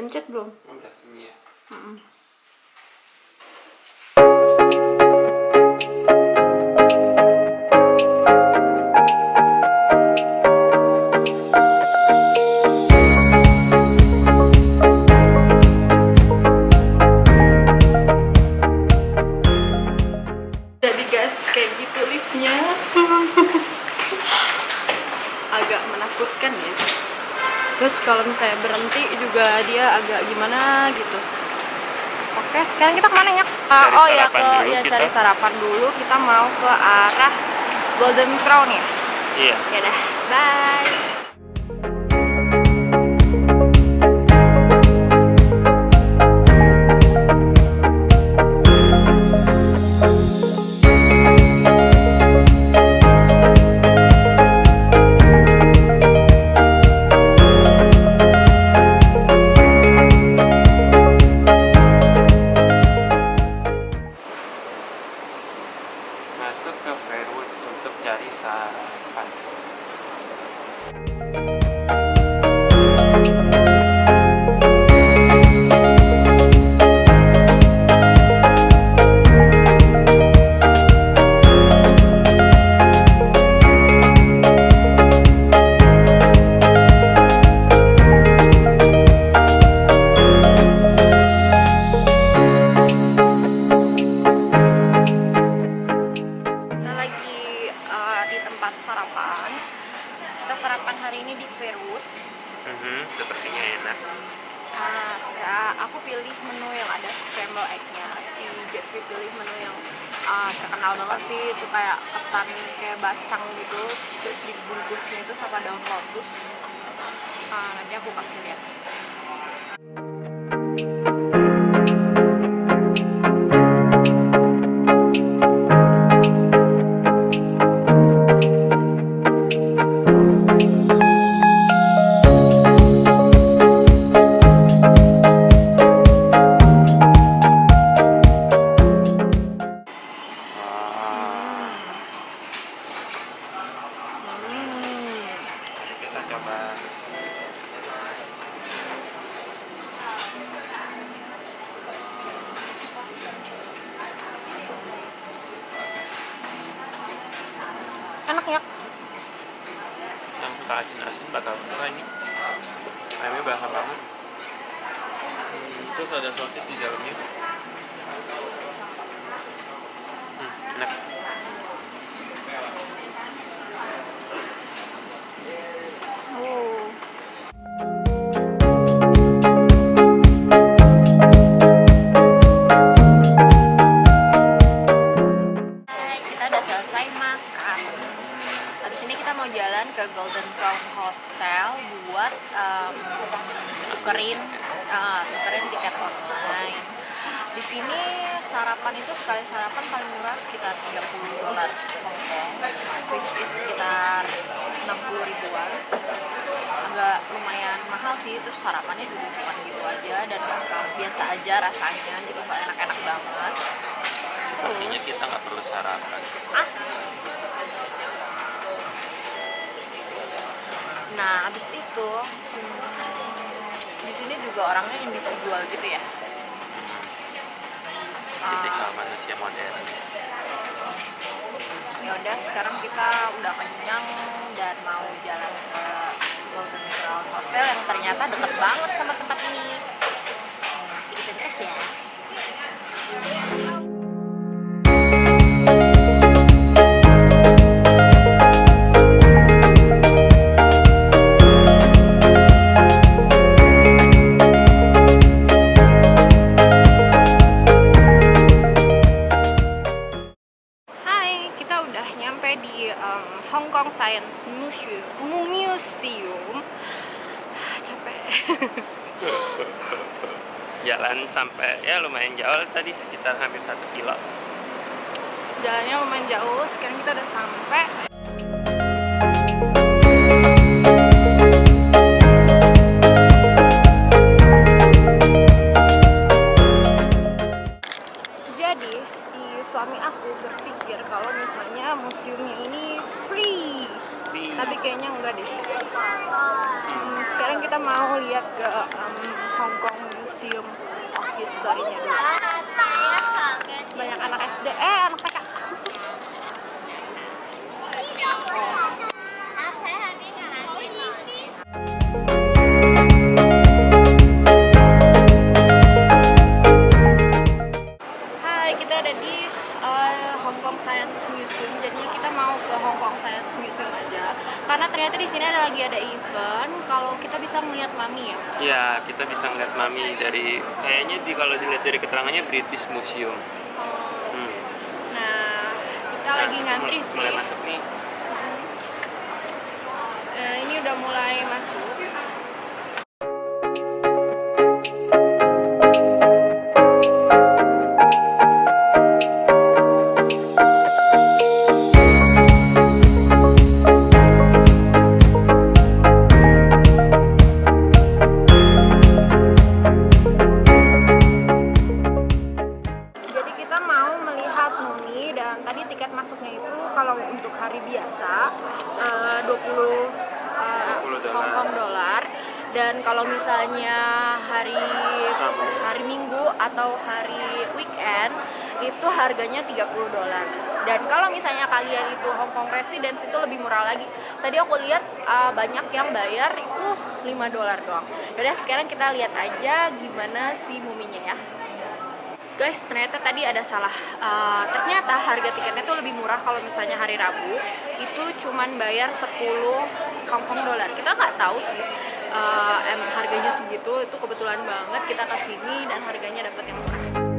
udah dipencet belum Udah, ini ya. jadi juga dia agak gimana gitu. Oke sekarang kita ke mana ya? Ah, Cari oh ya ke ya kita. cari sarapan dulu. Kita mau ke arah Golden Crown ya? Iya. ya dah bye itu sama daun lotus. Uh, nanti aku kasih lihat. Coba. Enak ya? Yang suka asin-asin bakal suka ini. Ayamnya basah banget. Hmm, terus ada sosis di dalamnya. 30 dolar which is sekitar 60 ribuan. Agak lumayan mahal sih terus sarapannya juga cuma gitu aja dan uh, biasa aja rasanya gitu. Nggak enak-enak banget. Artinya kita nggak perlu sarapan. ah. Nah abis itu hmm, di sini juga orangnya individual gitu ya? Tipikal Ah, manusia modern. Ya sekarang kita udah kenyang dan mau jalan ke Golden Crown Hostel yang ternyata deket banget sama tempat ini. Ikutin terus ya. Science. Museum. Museum. Capek. Jalan sampai ya lumayan jauh tadi sekitar hampir satu kilo. Jalannya lumayan jauh sekarang kita udah sampai kayaknya enggak deh. Hmm, sekarang kita mau lihat ke um, Hong Kong Museum of History-nya. Banyak anak SD eh di sini ada lagi ada event kalau kita bisa melihat mami ya. ya kita bisa ngeliat mami dari kayaknya di kalau dilihat dari keterangannya British Museum hmm. Nah, kita Nah, lagi ngantri mul- sih. mulai masuk nih Nah, ini udah mulai masuk. Dan kalau misalnya hari hari Minggu atau hari weekend itu harganya 30 dolar. Dan kalau misalnya kalian itu Hong Kong residence itu lebih murah lagi. Tadi aku lihat eh, banyak yang bayar itu 5 dolar doang. Yaudah sekarang kita lihat aja gimana si muminya ya guys ternyata tadi ada salah Uh, ternyata harga tiketnya tuh lebih murah kalau misalnya hari Rabu itu cuman bayar 10 Hong Kong dolar kita nggak tahu sih uh, harganya segitu itu kebetulan banget kita ke sini dan harganya dapat yang murah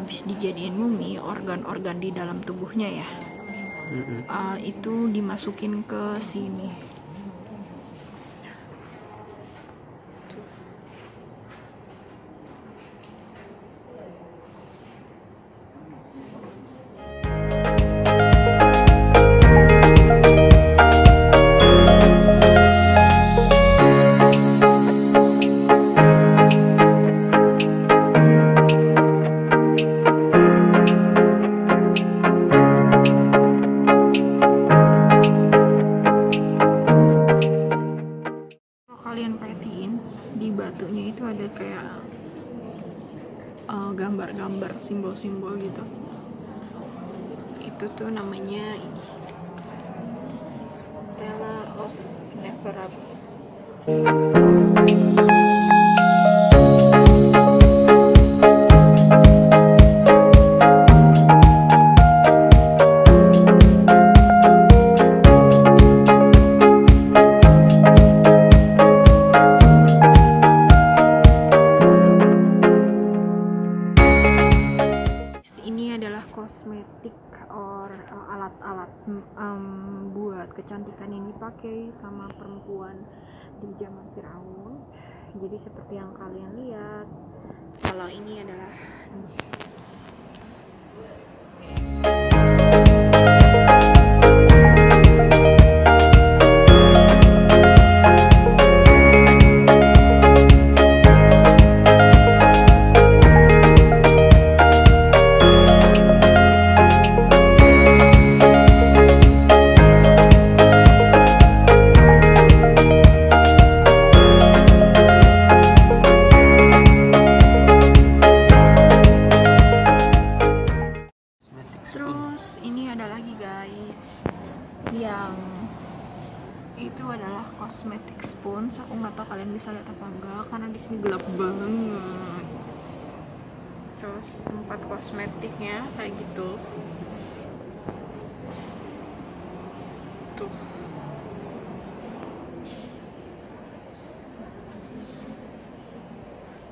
habis dijadiin mumi, organ-organ di dalam tubuhnya ya, uh, itu dimasukin ke sini. Di batunya itu ada kayak uh, gambar-gambar, simbol-simbol gitu. Itu tuh namanya. Stella of Neferab. Em, buat kecantikan yang dipakai sama perempuan di zaman Firaun. Jadi seperti yang kalian lihat, kalau ini adalah cosmetic spoons. Aku nggak tahu kalian bisa lihat apa enggak karena di sini gelap banget. Terus tempat kosmetiknya kayak gitu. Tuh.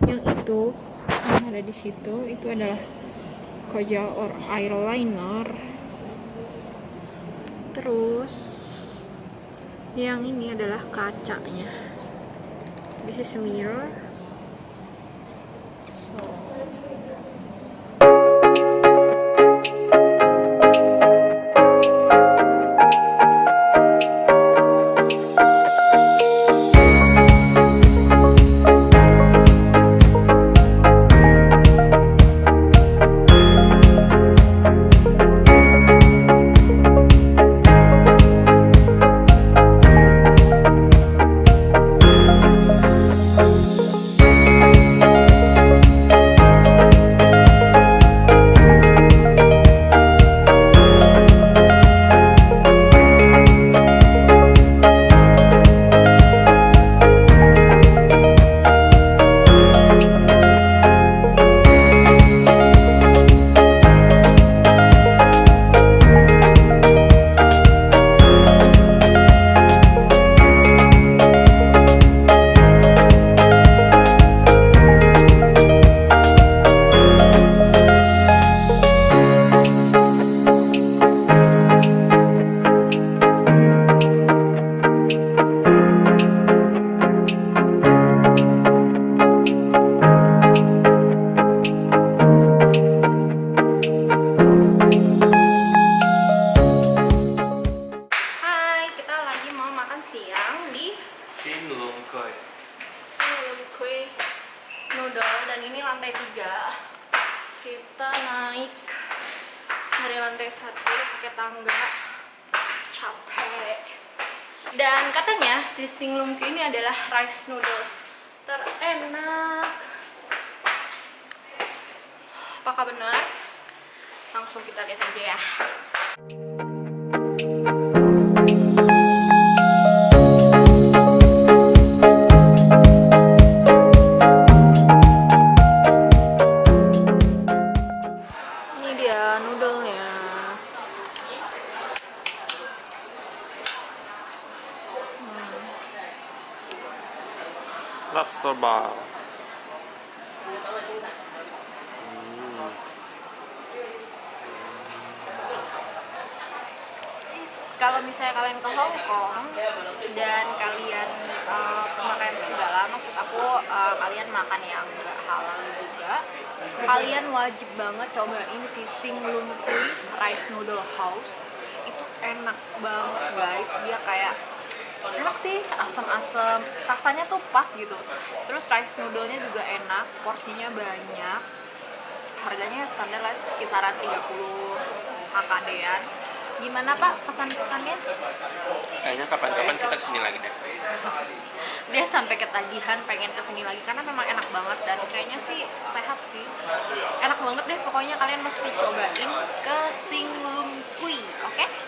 Yang itu yang ada di situ itu adalah kojal or eyeliner. Terus yang ini adalah kacanya. This is mirror. So apakah benar? langsung kita lihat aja ya Kalau misalnya kalian ke Hong Kong dan kalian uh, makan segala, maksud aku uh, kalian makan yang nggak halal juga, kalian wajib banget cobain si Sing Lung Kui Rice Noodle House. Itu enak banget guys, dia kayak enak sih asam-asam. Rasanya tuh pas gitu. Terus rice noodle-nya juga enak porsinya banyak. Harganya standar lah kisaran 30 KKD-an gimana pak pesan-pesannya? Kayaknya kapan-kapan kita ke sini lagi deh. dia sampai ketagihan pengen ke sini lagi karena memang enak banget dan kayaknya sih sehat sih. Enak banget deh pokoknya kalian mesti cobain ke Singlung Kui oke? Hai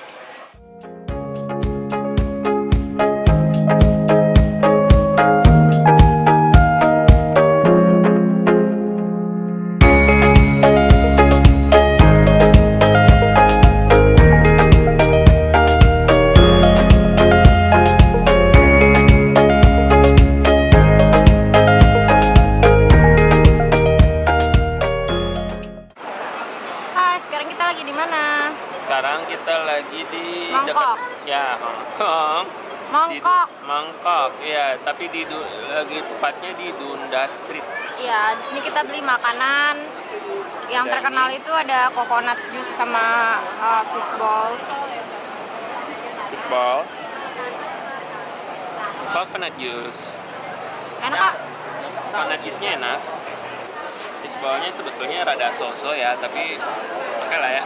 di lagi tepatnya di Dunda Street. ya di sini kita beli makanan yang Dan terkenal ini- itu ada coconut juice sama uh, fishball Fishball. Coconut juice. enak kak Coconut juice-nya enak. Fishball-nya sebetulnya rada so-so ya, tapi oke lah ya.